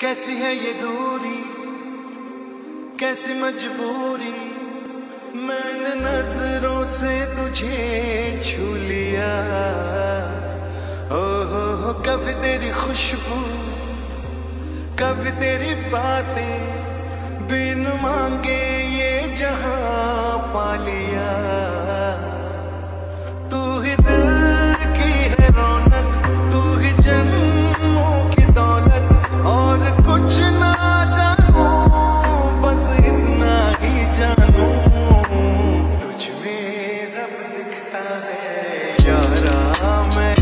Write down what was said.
कैसी है ये दूरी? कैसी मजबूरी? मैंने नज़रों से तुझे छू लिया। ओ हो हो, कभी तेरी खुशबू, कभी तेरी बातें, बिन मांगे ये जहाँ पा लिया। Amen.